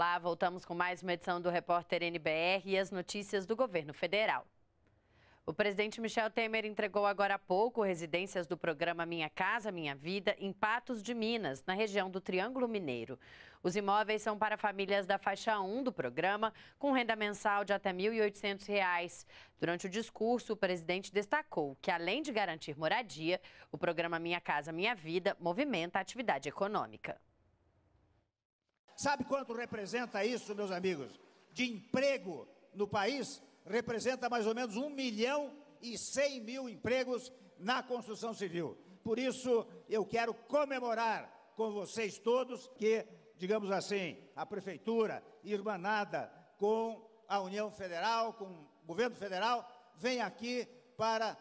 Olá, voltamos com mais uma edição do Repórter NBR e as notícias do governo federal. O presidente Michel Temer entregou agora há pouco residências do programa Minha Casa Minha Vida em Patos de Minas, na região do Triângulo Mineiro. Os imóveis são para famílias da faixa 1 do programa, com renda mensal de até R$ 1.800. Durante o discurso, o presidente destacou que, além de garantir moradia, o programa Minha Casa Minha Vida movimenta a atividade econômica. Sabe quanto representa isso, meus amigos, de emprego no país? representa mais ou menos 1 milhão e 100 mil empregos na construção civil. Por isso, eu quero comemorar com vocês todos que, digamos assim, a Prefeitura, irmanada com a União Federal, com o governo federal, vem aqui para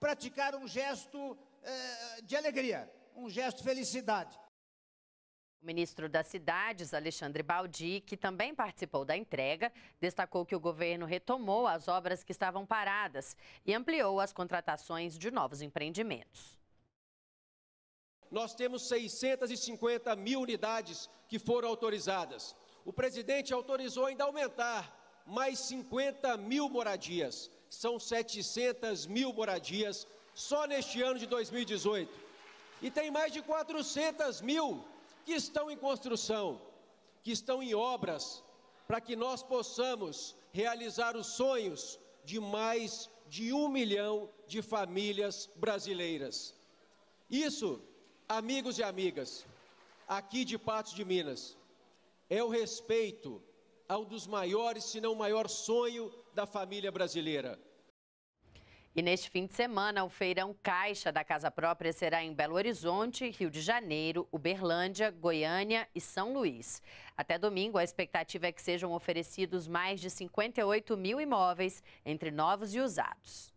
praticar um gesto eh, de alegria, um gesto de felicidade. O ministro das Cidades, Alexandre Baldi, que também participou da entrega, destacou que o governo retomou as obras que estavam paradas e ampliou as contratações de novos empreendimentos. Nós temos 650 mil unidades que foram autorizadas. O presidente autorizou ainda aumentar mais 50 mil moradias. São 700 mil moradias só neste ano de 2018. E tem mais de 400 mil que estão em construção, que estão em obras, para que nós possamos realizar os sonhos de mais de um milhão de famílias brasileiras. Isso, amigos e amigas, aqui de Patos de Minas, é o respeito a um dos maiores, se não o maior sonho da família brasileira e neste fim de semana, o feirão Caixa da Casa Própria será em Belo Horizonte, Rio de Janeiro, Uberlândia, Goiânia e São Luís. Até domingo, a expectativa é que sejam oferecidos mais de 58 mil imóveis, entre novos e usados.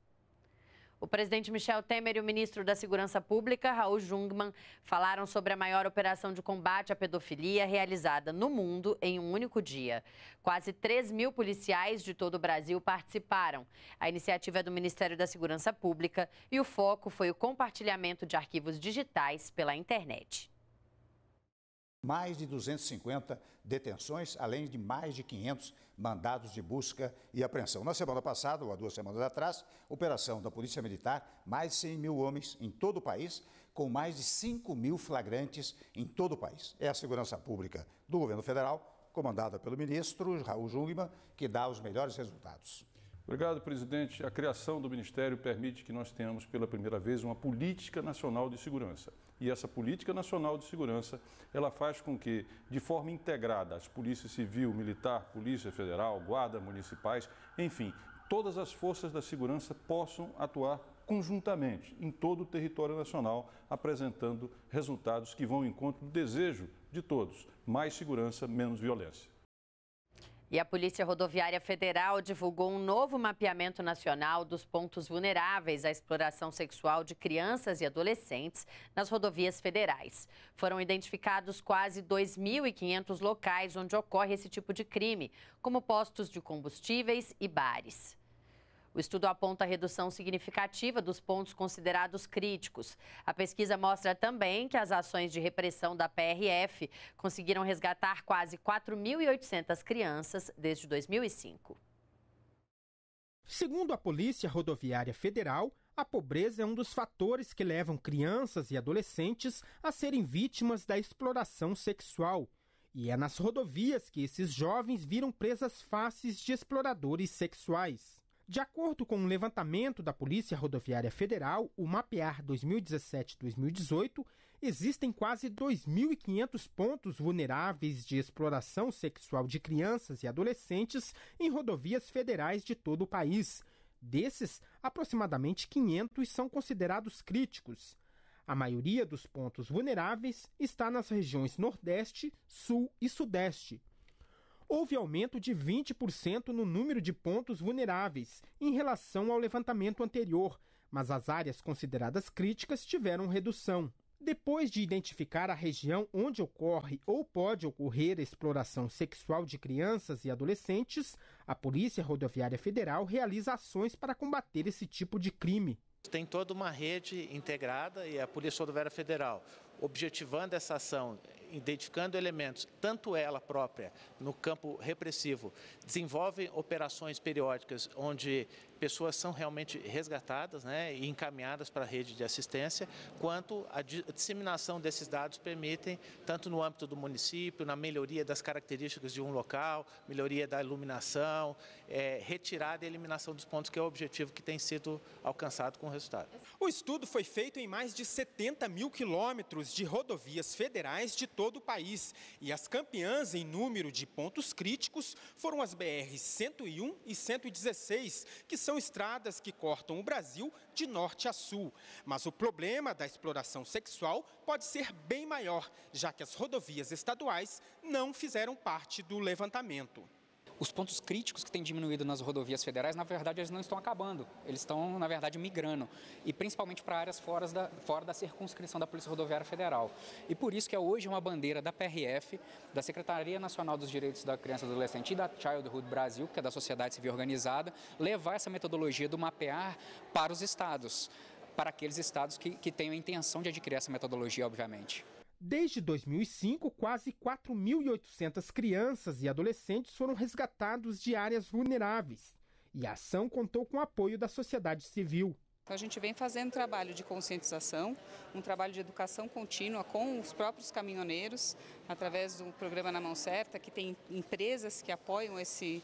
O presidente Michel Temer e o ministro da Segurança Pública, Raul Jungmann, falaram sobre a maior operação de combate à pedofilia realizada no mundo em um único dia. Quase 3 mil policiais de todo o Brasil participaram. A iniciativa é do Ministério da Segurança Pública e o foco foi o compartilhamento de arquivos digitais pela internet mais de 250 detenções, além de mais de 500 mandados de busca e apreensão. Na semana passada, ou há duas semanas atrás, operação da Polícia Militar, mais de 100 mil homens em todo o país, com mais de 5 mil flagrantes em todo o país. É a segurança pública do governo federal, comandada pelo ministro Raul Jungmann, que dá os melhores resultados. Obrigado, presidente. A criação do Ministério permite que nós tenhamos pela primeira vez uma política nacional de segurança. E essa política nacional de segurança, ela faz com que, de forma integrada, as polícias civil, militar, polícia federal, guarda municipais, enfim, todas as forças da segurança possam atuar conjuntamente em todo o território nacional, apresentando resultados que vão em encontro do desejo de todos: mais segurança, menos violência. E a Polícia Rodoviária Federal divulgou um novo mapeamento nacional dos pontos vulneráveis à exploração sexual de crianças e adolescentes nas rodovias federais. Foram identificados quase 2.500 locais onde ocorre esse tipo de crime, como postos de combustíveis e bares. O estudo aponta a redução significativa dos pontos considerados críticos. A pesquisa mostra também que as ações de repressão da PRF conseguiram resgatar quase 4.800 crianças desde 2005. Segundo a Polícia Rodoviária Federal, a pobreza é um dos fatores que levam crianças e adolescentes a serem vítimas da exploração sexual. E é nas rodovias que esses jovens viram presas fáceis de exploradores sexuais. De acordo com um levantamento da Polícia Rodoviária Federal, o Mapear 2017-2018, existem quase 2.500 pontos vulneráveis de exploração sexual de crianças e adolescentes em rodovias federais de todo o país. Desses, aproximadamente 500 são considerados críticos. A maioria dos pontos vulneráveis está nas regiões Nordeste, Sul e Sudeste houve aumento de 20% no número de pontos vulneráveis em relação ao levantamento anterior, mas as áreas consideradas críticas tiveram redução. Depois de identificar a região onde ocorre ou pode ocorrer a exploração sexual de crianças e adolescentes, a Polícia Rodoviária Federal realiza ações para combater esse tipo de crime. Tem toda uma rede integrada e a Polícia Rodoviária Federal, objetivando essa ação identificando elementos, tanto ela própria, no campo repressivo, desenvolve operações periódicas onde pessoas são realmente resgatadas né, e encaminhadas para a rede de assistência, quanto a disseminação desses dados permitem, tanto no âmbito do município, na melhoria das características de um local, melhoria da iluminação, é, retirada e eliminação dos pontos, que é o objetivo que tem sido alcançado com o resultado. O estudo foi feito em mais de 70 mil quilômetros de rodovias federais de todo o país e as campeãs em número de pontos críticos foram as BR 101 e 116, que são estradas que cortam o Brasil de norte a sul. Mas o problema da exploração sexual pode ser bem maior, já que as rodovias estaduais não fizeram parte do levantamento os pontos críticos que têm diminuído nas rodovias federais, na verdade, eles não estão acabando, eles estão, na verdade, migrando, e principalmente para áreas fora da, fora da circunscrição da Polícia Rodoviária Federal. E por isso que é hoje uma bandeira da PRF, da Secretaria Nacional dos Direitos da Criança e do Adolescente e da Childhood Brasil, que é da sociedade civil organizada, levar essa metodologia do mapear para os estados, para aqueles estados que, que tenham a intenção de adquirir essa metodologia, obviamente. Desde 2005, quase 4.800 crianças e adolescentes foram resgatados de áreas vulneráveis. E a ação contou com o apoio da sociedade civil. A gente vem fazendo trabalho de conscientização, um trabalho de educação contínua com os próprios caminhoneiros, através do programa Na Mão Certa, que tem empresas que apoiam esse,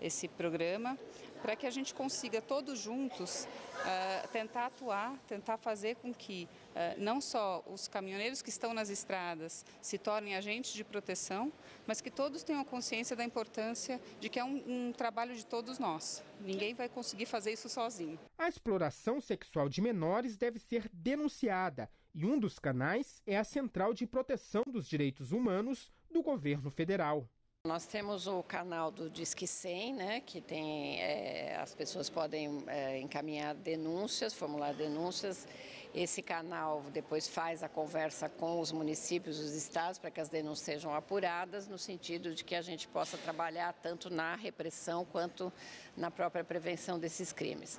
esse programa, para que a gente consiga todos juntos uh, tentar atuar, tentar fazer com que uh, não só os caminhoneiros que estão nas estradas se tornem agentes de proteção, mas que todos tenham consciência da importância de que é um, um trabalho de todos nós. Ninguém vai conseguir fazer isso sozinho. A exploração sexual de menores deve ser denunciada e um dos canais é a Central de Proteção dos Direitos Humanos do governo federal. Nós temos o canal do Disque 100, né, que tem, é, as pessoas podem é, encaminhar denúncias, formular denúncias. Esse canal depois faz a conversa com os municípios, os estados, para que as denúncias sejam apuradas, no sentido de que a gente possa trabalhar tanto na repressão quanto na própria prevenção desses crimes.